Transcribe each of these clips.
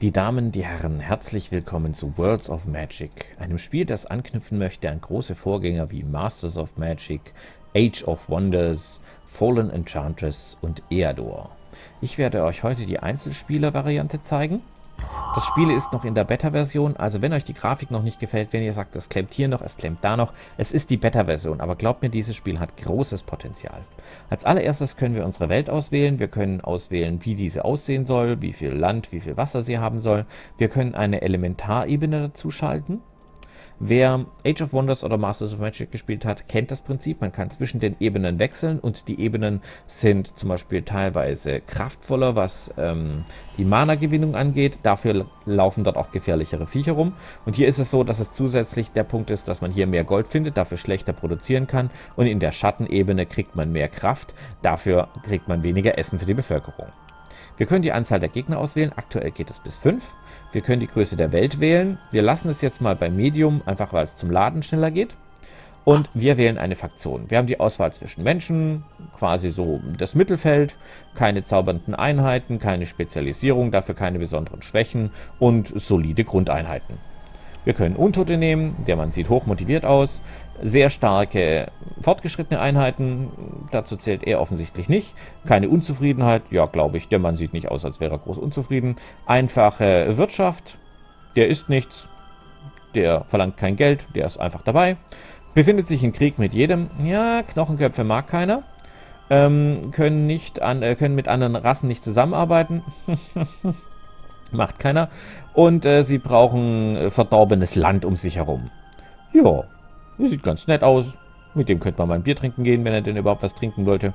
Die Damen, die Herren, herzlich willkommen zu Worlds of Magic, einem Spiel, das anknüpfen möchte an große Vorgänger wie Masters of Magic, Age of Wonders, Fallen Enchantress und Eador. Ich werde euch heute die Einzelspieler-Variante zeigen. Das Spiel ist noch in der Beta-Version, also wenn euch die Grafik noch nicht gefällt, wenn ihr sagt, es klemmt hier noch, es klemmt da noch, es ist die Beta-Version, aber glaubt mir, dieses Spiel hat großes Potenzial. Als allererstes können wir unsere Welt auswählen, wir können auswählen, wie diese aussehen soll, wie viel Land, wie viel Wasser sie haben soll. Wir können eine Elementarebene dazu schalten. Wer Age of Wonders oder Masters of Magic gespielt hat, kennt das Prinzip. Man kann zwischen den Ebenen wechseln und die Ebenen sind zum Beispiel teilweise kraftvoller, was ähm, die Mana-Gewinnung angeht. Dafür laufen dort auch gefährlichere Viecher rum. Und hier ist es so, dass es zusätzlich der Punkt ist, dass man hier mehr Gold findet, dafür schlechter produzieren kann. Und in der Schattenebene kriegt man mehr Kraft, dafür kriegt man weniger Essen für die Bevölkerung. Wir können die Anzahl der Gegner auswählen. Aktuell geht es bis 5. Wir können die Größe der Welt wählen. Wir lassen es jetzt mal bei Medium, einfach weil es zum Laden schneller geht. Und wir wählen eine Faktion. Wir haben die Auswahl zwischen Menschen, quasi so das Mittelfeld, keine zaubernden Einheiten, keine Spezialisierung, dafür keine besonderen Schwächen und solide Grundeinheiten. Wir können Untote nehmen, der Mann sieht hoch motiviert aus. Sehr starke fortgeschrittene Einheiten, dazu zählt er offensichtlich nicht. Keine Unzufriedenheit, ja glaube ich, der Mann sieht nicht aus, als wäre er groß unzufrieden. Einfache Wirtschaft, der isst nichts, der verlangt kein Geld, der ist einfach dabei. Befindet sich in Krieg mit jedem, ja, Knochenköpfe mag keiner. Ähm, können, nicht an, äh, können mit anderen Rassen nicht zusammenarbeiten. Macht keiner. Und äh, sie brauchen äh, verdorbenes Land um sich herum. Ja, sieht ganz nett aus. Mit dem könnte man mal ein Bier trinken gehen, wenn er denn überhaupt was trinken wollte.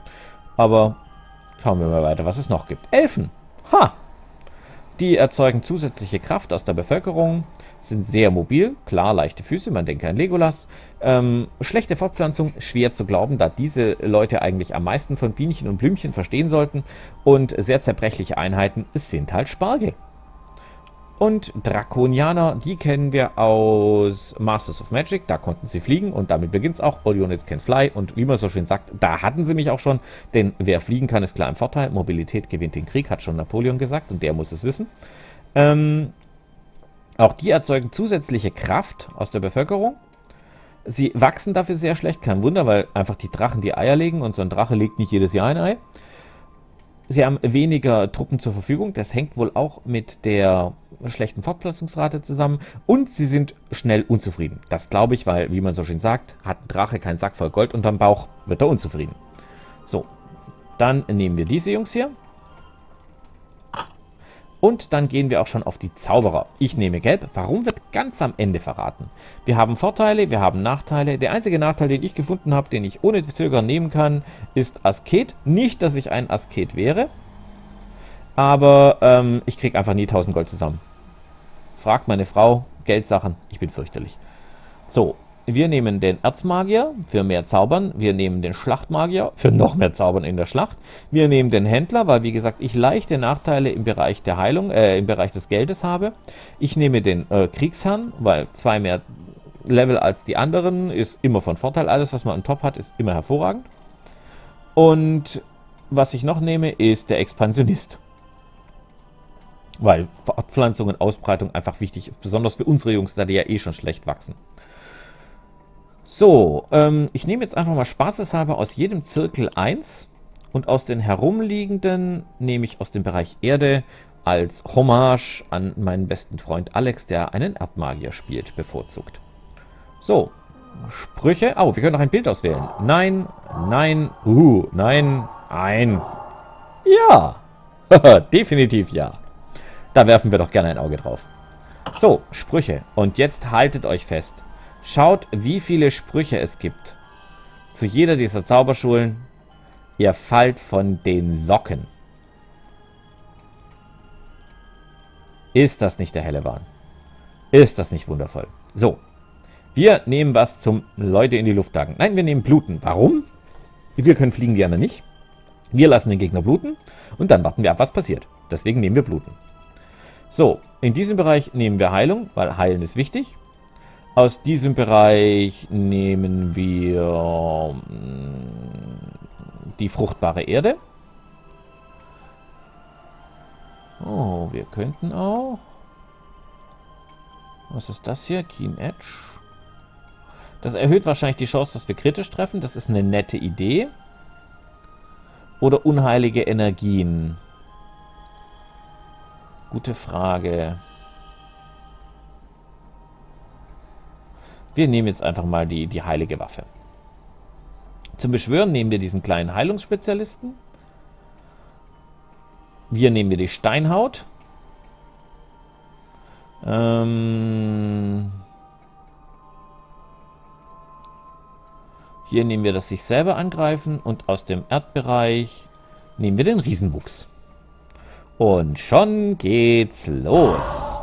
Aber schauen wir mal weiter, was es noch gibt. Elfen. Ha! Die erzeugen zusätzliche Kraft aus der Bevölkerung, sind sehr mobil, klar, leichte Füße, man denke an Legolas. Ähm, schlechte Fortpflanzung, schwer zu glauben, da diese Leute eigentlich am meisten von Bienchen und Blümchen verstehen sollten. Und sehr zerbrechliche Einheiten, es sind halt Spargel. Und Drakonianer, die kennen wir aus Masters of Magic, da konnten sie fliegen und damit beginnt es auch. All Units can fly und wie man so schön sagt, da hatten sie mich auch schon, denn wer fliegen kann, ist klar im Vorteil. Mobilität gewinnt den Krieg, hat schon Napoleon gesagt und der muss es wissen. Ähm, auch die erzeugen zusätzliche Kraft aus der Bevölkerung. Sie wachsen dafür sehr schlecht, kein Wunder, weil einfach die Drachen die Eier legen und so ein Drache legt nicht jedes Jahr ein Ei. Sie haben weniger Truppen zur Verfügung. Das hängt wohl auch mit der schlechten Fortpflanzungsrate zusammen. Und sie sind schnell unzufrieden. Das glaube ich, weil, wie man so schön sagt, hat ein Drache keinen Sack voll Gold unterm Bauch, wird er unzufrieden. So, dann nehmen wir diese Jungs hier. Und dann gehen wir auch schon auf die Zauberer. Ich nehme Gelb. Warum wird ganz am Ende verraten? Wir haben Vorteile, wir haben Nachteile. Der einzige Nachteil, den ich gefunden habe, den ich ohne Zögern nehmen kann, ist Asket. Nicht, dass ich ein Asket wäre, aber ähm, ich kriege einfach nie 1000 Gold zusammen. Fragt meine Frau, Geldsachen, ich bin fürchterlich. So, wir nehmen den Erzmagier für mehr Zaubern. Wir nehmen den Schlachtmagier für noch mehr Zaubern in der Schlacht. Wir nehmen den Händler, weil wie gesagt ich leichte Nachteile im Bereich der Heilung, äh, im Bereich des Geldes habe. Ich nehme den äh, Kriegsherrn, weil zwei mehr Level als die anderen ist immer von Vorteil. Alles, was man an Top hat, ist immer hervorragend. Und was ich noch nehme, ist der Expansionist. Weil Fortpflanzung und Ausbreitung einfach wichtig ist, besonders für unsere Jungs, da die ja eh schon schlecht wachsen. So, ähm, ich nehme jetzt einfach mal spaßeshalber aus jedem Zirkel 1 und aus den herumliegenden nehme ich aus dem Bereich Erde als Hommage an meinen besten Freund Alex, der einen Erdmagier spielt, bevorzugt. So, Sprüche. Oh, wir können noch ein Bild auswählen. Nein, nein, uh, nein, ein. Ja, definitiv ja. Da werfen wir doch gerne ein Auge drauf. So, Sprüche. Und jetzt haltet euch fest. Schaut, wie viele Sprüche es gibt. Zu jeder dieser Zauberschulen. Ihr fallt von den Socken. Ist das nicht der helle Wahn? Ist das nicht wundervoll? So, wir nehmen was zum Leute in die Luft jagen. Nein, wir nehmen Bluten. Warum? Wir können fliegen, die anderen nicht. Wir lassen den Gegner bluten und dann warten wir ab, was passiert. Deswegen nehmen wir Bluten. So, in diesem Bereich nehmen wir Heilung, weil Heilen ist wichtig. Aus diesem Bereich nehmen wir mm, die fruchtbare Erde. Oh, wir könnten auch Was ist das hier? Keen Edge. Das erhöht wahrscheinlich die Chance, dass wir kritisch treffen. Das ist eine nette Idee. Oder unheilige Energien? Gute Frage. Wir nehmen jetzt einfach mal die, die heilige Waffe. Zum Beschwören nehmen wir diesen kleinen Heilungsspezialisten. Wir nehmen wir die Steinhaut. Ähm Hier nehmen wir das sich selber angreifen und aus dem Erdbereich nehmen wir den Riesenwuchs. Und schon geht's los.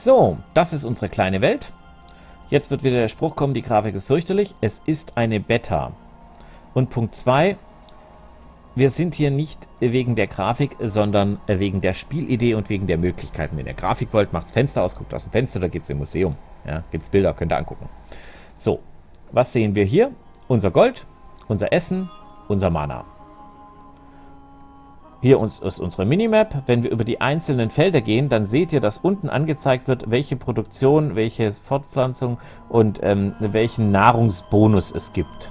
So, das ist unsere kleine Welt. Jetzt wird wieder der Spruch kommen, die Grafik ist fürchterlich. Es ist eine Beta. Und Punkt 2, wir sind hier nicht wegen der Grafik, sondern wegen der Spielidee und wegen der Möglichkeiten. Wenn ihr Grafik wollt, macht das Fenster aus, guckt aus dem Fenster, da geht es im Museum. Ja, es Bilder, könnt ihr angucken. So, was sehen wir hier? Unser Gold, unser Essen, unser Mana. Hier ist unsere Minimap. Wenn wir über die einzelnen Felder gehen, dann seht ihr, dass unten angezeigt wird, welche Produktion, welche Fortpflanzung und ähm, welchen Nahrungsbonus es gibt.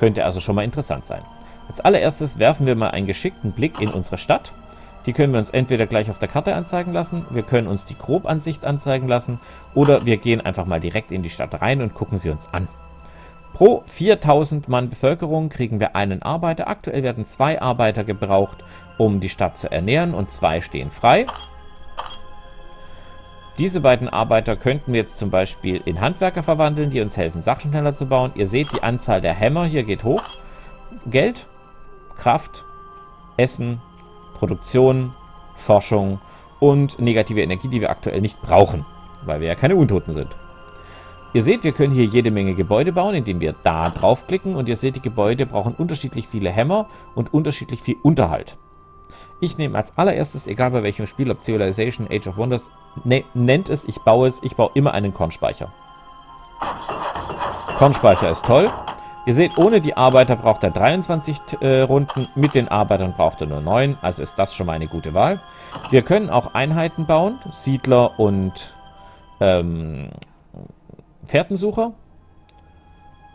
Könnte also schon mal interessant sein. Als allererstes werfen wir mal einen geschickten Blick in unsere Stadt. Die können wir uns entweder gleich auf der Karte anzeigen lassen, wir können uns die Grobansicht anzeigen lassen oder wir gehen einfach mal direkt in die Stadt rein und gucken sie uns an. Pro 4000 Mann Bevölkerung kriegen wir einen Arbeiter. Aktuell werden zwei Arbeiter gebraucht, um die Stadt zu ernähren und zwei stehen frei. Diese beiden Arbeiter könnten wir jetzt zum Beispiel in Handwerker verwandeln, die uns helfen, Sachen schneller zu bauen. Ihr seht, die Anzahl der Hämmer hier geht hoch. Geld, Kraft, Essen, Produktion, Forschung und negative Energie, die wir aktuell nicht brauchen, weil wir ja keine Untoten sind. Ihr seht, wir können hier jede Menge Gebäude bauen, indem wir da draufklicken und ihr seht, die Gebäude brauchen unterschiedlich viele Hämmer und unterschiedlich viel Unterhalt. Ich nehme als allererstes, egal bei welchem Spiel, ob Civilization, Age of Wonders, ne, nennt es, ich baue es, ich baue immer einen Kornspeicher. Kornspeicher ist toll. Ihr seht, ohne die Arbeiter braucht er 23 äh, Runden, mit den Arbeitern braucht er nur 9, also ist das schon mal eine gute Wahl. Wir können auch Einheiten bauen, Siedler und ähm, Fährtensucher.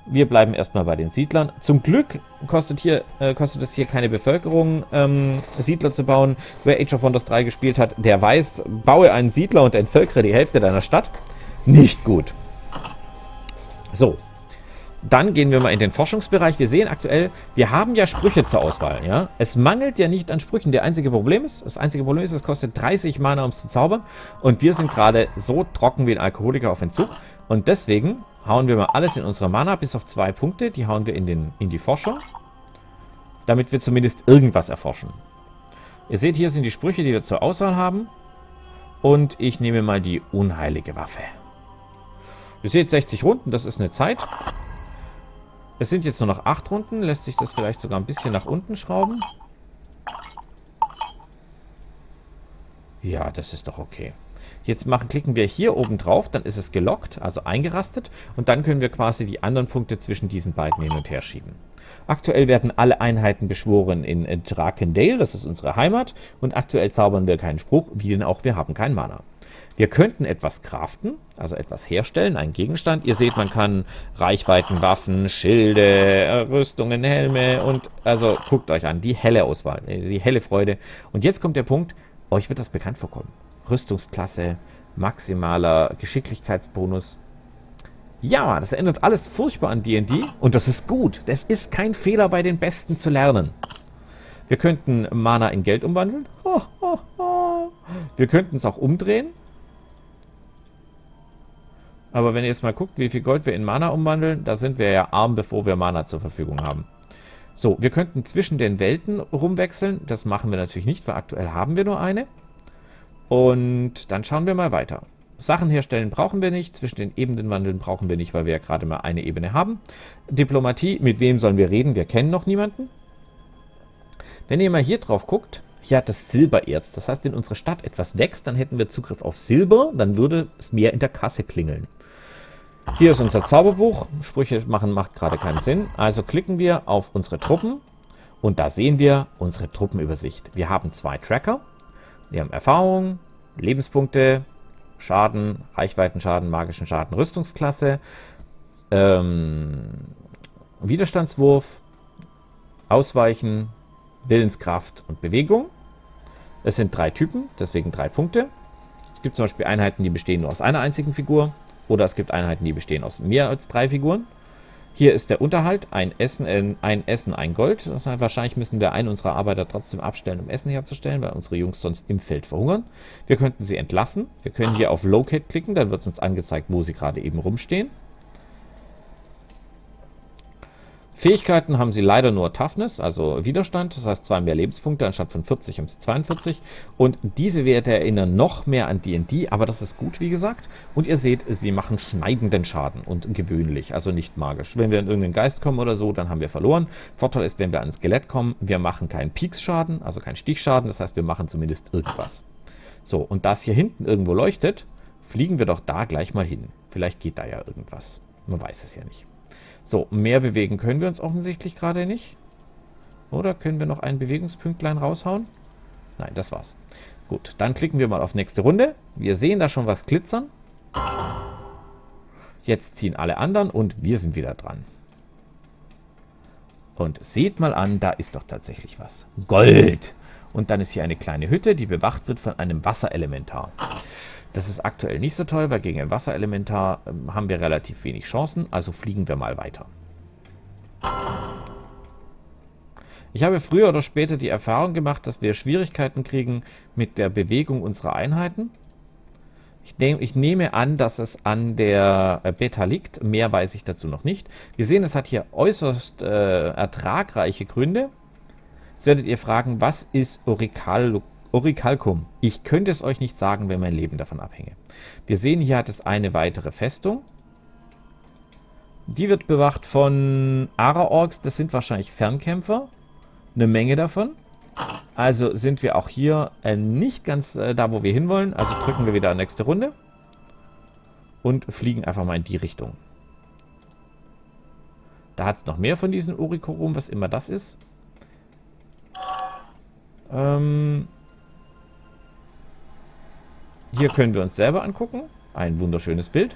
Wir bleiben erstmal bei den Siedlern. Zum Glück kostet, hier, äh, kostet es hier keine Bevölkerung, ähm, Siedler zu bauen. Wer Age of Wonders 3 gespielt hat, der weiß, baue einen Siedler und entvölkere die Hälfte deiner Stadt. Nicht gut. So. Dann gehen wir mal in den Forschungsbereich. Wir sehen aktuell, wir haben ja Sprüche zur Auswahl. Ja? Es mangelt ja nicht an Sprüchen. Der einzige Problem ist, das einzige Problem ist, es kostet 30 Mana, um es zu zaubern. Und wir sind gerade so trocken wie ein Alkoholiker auf Entzug. Und deswegen hauen wir mal alles in unsere Mana, bis auf zwei Punkte. Die hauen wir in, den, in die Forschung, damit wir zumindest irgendwas erforschen. Ihr seht, hier sind die Sprüche, die wir zur Auswahl haben. Und ich nehme mal die unheilige Waffe. Ihr seht 60 Runden, das ist eine Zeit. Es sind jetzt nur noch 8 Runden. Lässt sich das vielleicht sogar ein bisschen nach unten schrauben? Ja, das ist doch okay. Jetzt machen, klicken wir hier oben drauf, dann ist es gelockt, also eingerastet. Und dann können wir quasi die anderen Punkte zwischen diesen beiden hin und her schieben. Aktuell werden alle Einheiten beschworen in Drakendale, das ist unsere Heimat. Und aktuell zaubern wir keinen Spruch, wie denn auch, wir haben kein Mana. Wir könnten etwas craften, also etwas herstellen, einen Gegenstand. Ihr seht, man kann Reichweitenwaffen, Schilde, Rüstungen, Helme und also guckt euch an, die helle Auswahl, die helle Freude. Und jetzt kommt der Punkt, euch wird das bekannt vorkommen. Rüstungsklasse, maximaler Geschicklichkeitsbonus. Ja, das erinnert alles furchtbar an D&D und das ist gut. Das ist kein Fehler bei den Besten zu lernen. Wir könnten Mana in Geld umwandeln. Wir könnten es auch umdrehen. Aber wenn ihr jetzt mal guckt, wie viel Gold wir in Mana umwandeln, da sind wir ja arm, bevor wir Mana zur Verfügung haben. So, wir könnten zwischen den Welten rumwechseln. Das machen wir natürlich nicht, weil aktuell haben wir nur eine. Und dann schauen wir mal weiter. Sachen herstellen brauchen wir nicht, zwischen den Ebenen wandeln brauchen wir nicht, weil wir ja gerade mal eine Ebene haben. Diplomatie, mit wem sollen wir reden? Wir kennen noch niemanden. Wenn ihr mal hier drauf guckt, ja das Silbererz. Das heißt, wenn unsere Stadt etwas wächst, dann hätten wir Zugriff auf Silber, dann würde es mehr in der Kasse klingeln. Hier ist unser Zauberbuch. Sprüche machen macht gerade keinen Sinn. Also klicken wir auf unsere Truppen und da sehen wir unsere Truppenübersicht. Wir haben zwei Tracker. Wir haben Erfahrung, Lebenspunkte, Schaden, Reichweitenschaden, magischen Schaden, Rüstungsklasse, ähm, Widerstandswurf, Ausweichen, Willenskraft und Bewegung. Es sind drei Typen, deswegen drei Punkte. Es gibt zum Beispiel Einheiten, die bestehen nur aus einer einzigen Figur. Oder es gibt Einheiten, die bestehen aus mehr als drei Figuren. Hier ist der Unterhalt, ein Essen, äh, ein Essen, ein Gold. Das heißt, wahrscheinlich müssen wir einen unserer Arbeiter trotzdem abstellen, um Essen herzustellen, weil unsere Jungs sonst im Feld verhungern. Wir könnten sie entlassen. Wir können hier auf Locate klicken, dann wird uns angezeigt, wo sie gerade eben rumstehen. Fähigkeiten haben sie leider nur Toughness, also Widerstand, das heißt zwei mehr Lebenspunkte, anstatt von 40 haben sie 42. Und diese Werte erinnern noch mehr an D&D, aber das ist gut, wie gesagt. Und ihr seht, sie machen schneidenden Schaden und gewöhnlich, also nicht magisch. Wenn wir in irgendeinen Geist kommen oder so, dann haben wir verloren. Vorteil ist, wenn wir ans Skelett kommen, wir machen keinen Peaks-Schaden, also keinen Stichschaden, das heißt, wir machen zumindest irgendwas. So, und das hier hinten irgendwo leuchtet, fliegen wir doch da gleich mal hin. Vielleicht geht da ja irgendwas. Man weiß es ja nicht. So, mehr bewegen können wir uns offensichtlich gerade nicht. Oder können wir noch ein Bewegungspünktlein raushauen? Nein, das war's. Gut, dann klicken wir mal auf nächste Runde. Wir sehen da schon was glitzern. Jetzt ziehen alle anderen und wir sind wieder dran. Und seht mal an, da ist doch tatsächlich was. Gold! Und dann ist hier eine kleine Hütte, die bewacht wird von einem Wasserelementar. Das ist aktuell nicht so toll, weil gegen ein Wasserelementar ähm, haben wir relativ wenig Chancen, also fliegen wir mal weiter. Ich habe früher oder später die Erfahrung gemacht, dass wir Schwierigkeiten kriegen mit der Bewegung unserer Einheiten. Ich, nehm, ich nehme an, dass es an der äh, Beta liegt. Mehr weiß ich dazu noch nicht. Wir sehen, es hat hier äußerst äh, ertragreiche Gründe. Jetzt werdet ihr fragen, was ist Orichalocum? Orichalcum. Ich könnte es euch nicht sagen, wenn mein Leben davon abhänge. Wir sehen, hier hat es eine weitere Festung. Die wird bewacht von Ara-Orks. Das sind wahrscheinlich Fernkämpfer. Eine Menge davon. Also sind wir auch hier äh, nicht ganz äh, da, wo wir hinwollen. Also drücken wir wieder nächste Runde. Und fliegen einfach mal in die Richtung. Da hat es noch mehr von diesen Urikorum, was immer das ist. Ähm, hier können wir uns selber angucken. Ein wunderschönes Bild.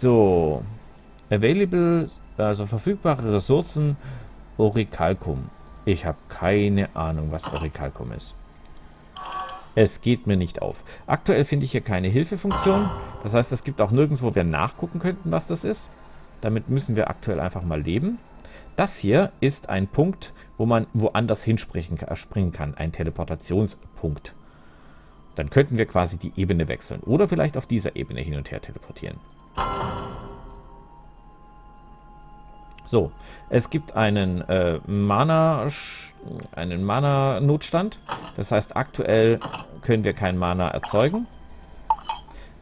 So. Available, also verfügbare Ressourcen, Orichalcum. Ich habe keine Ahnung, was Orichalcum ist. Es geht mir nicht auf. Aktuell finde ich hier keine Hilfefunktion. Das heißt, es gibt auch nirgends, wo wir nachgucken könnten, was das ist. Damit müssen wir aktuell einfach mal leben. Das hier ist ein Punkt, wo man woanders hinspringen kann, ein Teleportationspunkt. Dann könnten wir quasi die Ebene wechseln oder vielleicht auf dieser Ebene hin und her teleportieren. So, es gibt einen äh, Mana einen Mana Notstand. Das heißt, aktuell können wir kein Mana erzeugen.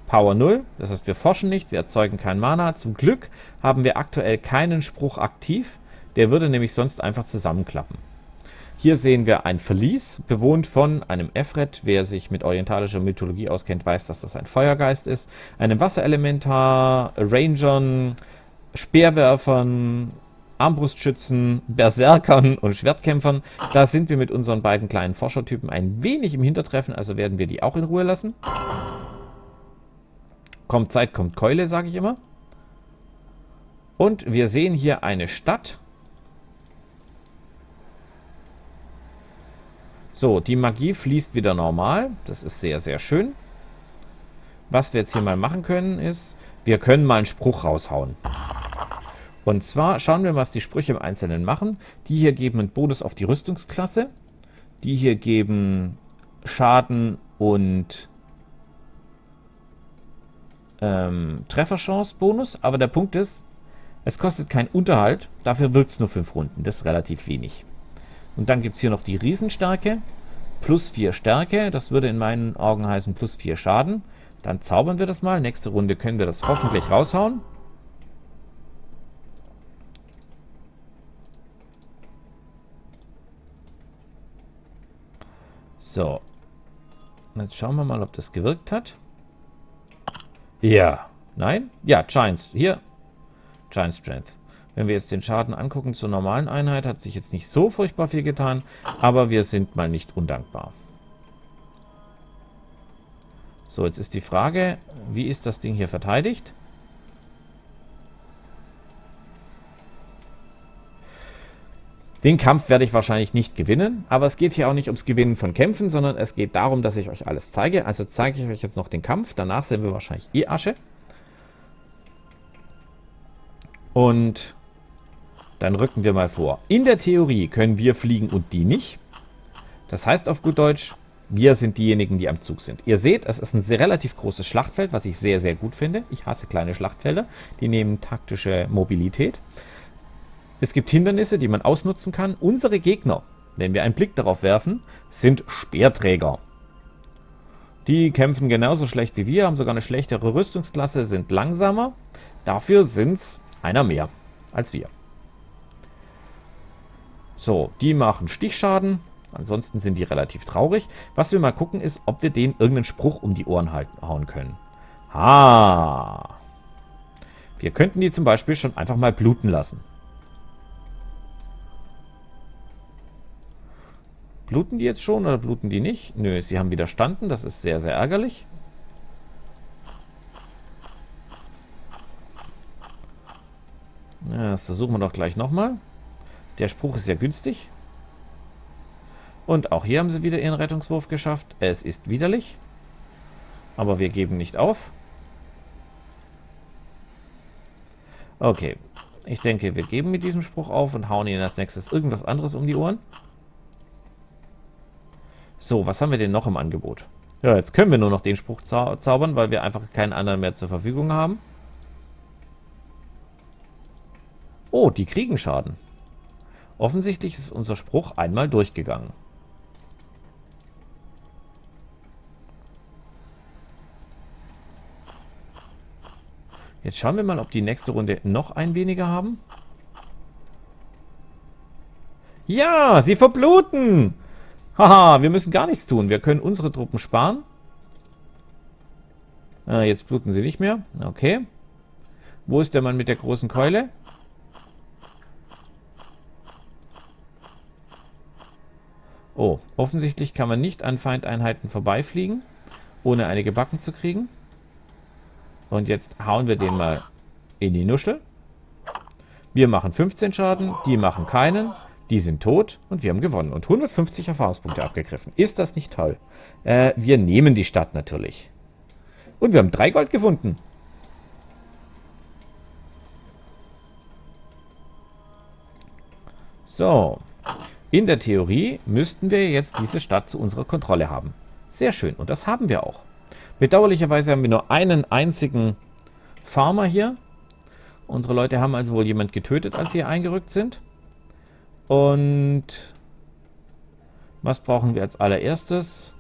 Power 0, das heißt, wir forschen nicht, wir erzeugen kein Mana. Zum Glück haben wir aktuell keinen Spruch aktiv. Der würde nämlich sonst einfach zusammenklappen. Hier sehen wir ein Verlies, bewohnt von einem Efret. Wer sich mit orientalischer Mythologie auskennt, weiß, dass das ein Feuergeist ist. Einem Wasserelementar, Rangern, Speerwerfern, Armbrustschützen, Berserkern und Schwertkämpfern. Da sind wir mit unseren beiden kleinen Forschertypen ein wenig im Hintertreffen, also werden wir die auch in Ruhe lassen. Kommt Zeit, kommt Keule, sage ich immer. Und wir sehen hier eine Stadt So, die Magie fließt wieder normal. Das ist sehr, sehr schön. Was wir jetzt hier mal machen können, ist, wir können mal einen Spruch raushauen. Und zwar schauen wir, was die Sprüche im Einzelnen machen. Die hier geben einen Bonus auf die Rüstungsklasse. Die hier geben Schaden und ähm, Trefferchance-Bonus. Aber der Punkt ist, es kostet keinen Unterhalt. Dafür wirkt es nur 5 Runden. Das ist relativ wenig. Und dann gibt es hier noch die Riesenstärke. Plus 4 Stärke. Das würde in meinen Augen heißen plus 4 Schaden. Dann zaubern wir das mal. Nächste Runde können wir das hoffentlich raushauen. So. Jetzt schauen wir mal, ob das gewirkt hat. Ja. Nein? Ja, Giants. Hier. Giant Strength. Wenn wir jetzt den Schaden angucken zur normalen Einheit, hat sich jetzt nicht so furchtbar viel getan, aber wir sind mal nicht undankbar. So, jetzt ist die Frage, wie ist das Ding hier verteidigt? Den Kampf werde ich wahrscheinlich nicht gewinnen, aber es geht hier auch nicht ums Gewinnen von Kämpfen, sondern es geht darum, dass ich euch alles zeige. Also zeige ich euch jetzt noch den Kampf, danach sehen wir wahrscheinlich eh Asche. Und dann rücken wir mal vor. In der Theorie können wir fliegen und die nicht. Das heißt auf gut Deutsch, wir sind diejenigen, die am Zug sind. Ihr seht, es ist ein sehr relativ großes Schlachtfeld, was ich sehr, sehr gut finde. Ich hasse kleine Schlachtfelder. Die nehmen taktische Mobilität. Es gibt Hindernisse, die man ausnutzen kann. Unsere Gegner, wenn wir einen Blick darauf werfen, sind Speerträger. Die kämpfen genauso schlecht wie wir, haben sogar eine schlechtere Rüstungsklasse, sind langsamer. Dafür sind es einer mehr als wir. So, die machen Stichschaden. Ansonsten sind die relativ traurig. Was wir mal gucken ist, ob wir denen irgendeinen Spruch um die Ohren halten, hauen können. Ha! Wir könnten die zum Beispiel schon einfach mal bluten lassen. Bluten die jetzt schon oder bluten die nicht? Nö, sie haben widerstanden. Das ist sehr, sehr ärgerlich. Ja, das versuchen wir doch gleich nochmal. Der Spruch ist ja günstig. Und auch hier haben sie wieder ihren Rettungswurf geschafft. Es ist widerlich. Aber wir geben nicht auf. Okay. Ich denke, wir geben mit diesem Spruch auf und hauen ihnen als nächstes irgendwas anderes um die Ohren. So, was haben wir denn noch im Angebot? Ja, jetzt können wir nur noch den Spruch zau zaubern, weil wir einfach keinen anderen mehr zur Verfügung haben. Oh, die kriegen Schaden. Offensichtlich ist unser Spruch einmal durchgegangen. Jetzt schauen wir mal, ob die nächste Runde noch ein weniger haben. Ja, sie verbluten! Haha, wir müssen gar nichts tun. Wir können unsere Truppen sparen. Ah, jetzt bluten sie nicht mehr. Okay. Wo ist der Mann mit der großen Keule? Oh, offensichtlich kann man nicht an Feindeinheiten vorbeifliegen, ohne eine gebacken zu kriegen. Und jetzt hauen wir den mal in die Nuschel. Wir machen 15 Schaden, die machen keinen. Die sind tot und wir haben gewonnen und 150 Erfahrungspunkte abgegriffen. Ist das nicht toll? Äh, wir nehmen die Stadt natürlich. Und wir haben drei Gold gefunden. So. In der Theorie müssten wir jetzt diese Stadt zu unserer Kontrolle haben. Sehr schön. Und das haben wir auch. Bedauerlicherweise haben wir nur einen einzigen Farmer hier. Unsere Leute haben also wohl jemand getötet, als sie eingerückt sind. Und was brauchen wir als allererstes?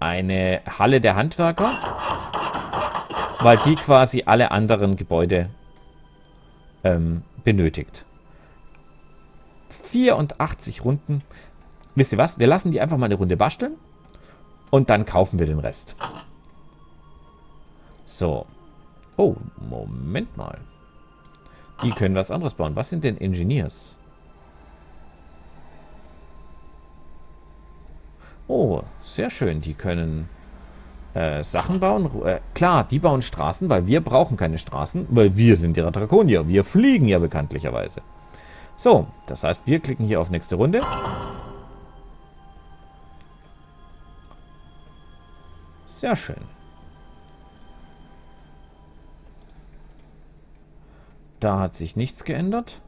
Eine Halle der Handwerker, weil die quasi alle anderen Gebäude ähm, benötigt. 84 Runden. Wisst ihr was? Wir lassen die einfach mal eine Runde basteln und dann kaufen wir den Rest. So. Oh, Moment mal. Die können was anderes bauen. Was sind denn Engineers? Oh, sehr schön. Die können äh, Sachen bauen. Äh, klar, die bauen Straßen, weil wir brauchen keine Straßen, weil wir sind ja Drakonier. Wir fliegen ja bekanntlicherweise. So, das heißt, wir klicken hier auf nächste Runde. Sehr schön. Da hat sich nichts geändert.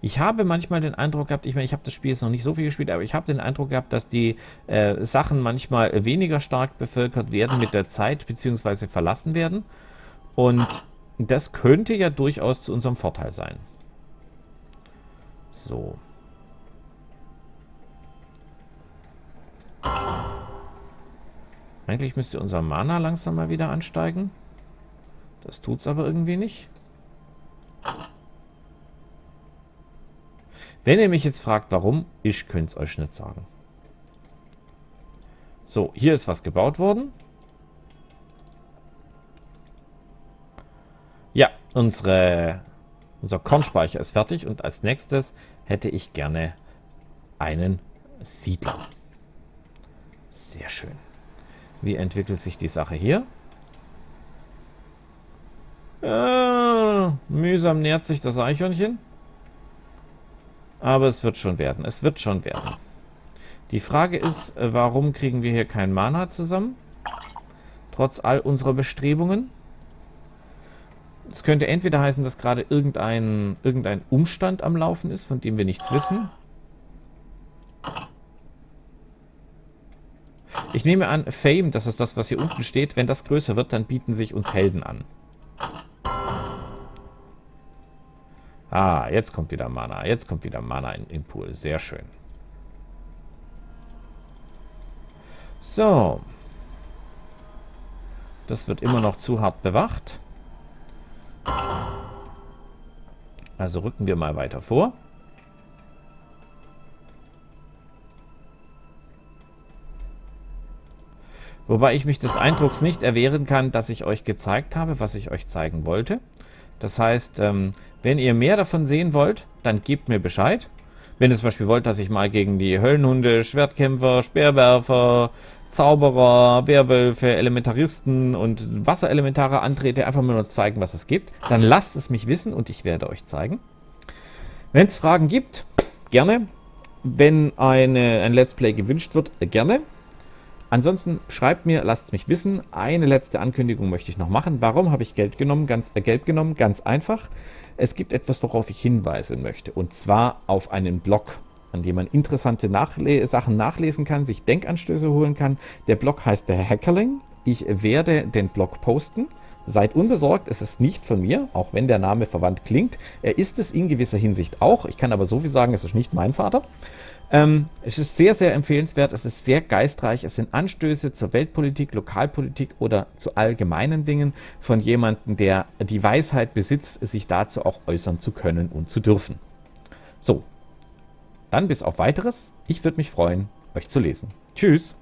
Ich habe manchmal den Eindruck gehabt, ich meine, ich habe das Spiel jetzt noch nicht so viel gespielt, aber ich habe den Eindruck gehabt, dass die äh, Sachen manchmal weniger stark bevölkert werden mit der Zeit, beziehungsweise verlassen werden. Und das könnte ja durchaus zu unserem Vorteil sein. So. Eigentlich müsste unser Mana langsam mal wieder ansteigen. Das tut's aber irgendwie nicht. Wenn ihr mich jetzt fragt, warum, ich könnte es euch nicht sagen. So, hier ist was gebaut worden. Ja, unsere, unser Kornspeicher ist fertig und als nächstes hätte ich gerne einen Siedler. Sehr schön. Wie entwickelt sich die Sache hier? Äh, mühsam nähert sich das Eichhörnchen. Aber es wird schon werden. Es wird schon werden. Die Frage ist, äh, warum kriegen wir hier kein Mana zusammen? Trotz all unserer Bestrebungen. Es könnte entweder heißen, dass gerade irgendein, irgendein Umstand am Laufen ist, von dem wir nichts wissen. Ich nehme an, Fame, das ist das, was hier unten steht. Wenn das größer wird, dann bieten sich uns Helden an. Ah, jetzt kommt wieder Mana. Jetzt kommt wieder Mana in den Pool. Sehr schön. So. Das wird immer noch zu hart bewacht. Also rücken wir mal weiter vor. Wobei ich mich des Eindrucks nicht erwehren kann, dass ich euch gezeigt habe, was ich euch zeigen wollte. Das heißt, ähm, wenn ihr mehr davon sehen wollt, dann gebt mir Bescheid. Wenn ihr zum Beispiel wollt, dass ich mal gegen die Höllenhunde, Schwertkämpfer, Speerwerfer, Zauberer, Werwölfe, Elementaristen und Wasserelementare antrete, einfach mal nur zeigen, was es gibt, dann lasst es mich wissen und ich werde euch zeigen. Wenn es Fragen gibt, gerne. Wenn eine, ein Let's Play gewünscht wird, gerne. Ansonsten schreibt mir, lasst es mich wissen. Eine letzte Ankündigung möchte ich noch machen. Warum habe ich Geld genommen? Ganz, äh, Geld genommen? Ganz einfach. Es gibt etwas, worauf ich hinweisen möchte. Und zwar auf einen Blog, an dem man interessante Nachle Sachen nachlesen kann, sich Denkanstöße holen kann. Der Blog heißt der Hackerling. Ich werde den Blog posten. Seid unbesorgt, es ist nicht von mir, auch wenn der Name verwandt klingt. Er ist es in gewisser Hinsicht auch. Ich kann aber so viel sagen, es ist nicht mein Vater. Ähm, es ist sehr, sehr empfehlenswert, es ist sehr geistreich, es sind Anstöße zur Weltpolitik, Lokalpolitik oder zu allgemeinen Dingen von jemandem, der die Weisheit besitzt, sich dazu auch äußern zu können und zu dürfen. So, dann bis auf weiteres. Ich würde mich freuen, euch zu lesen. Tschüss.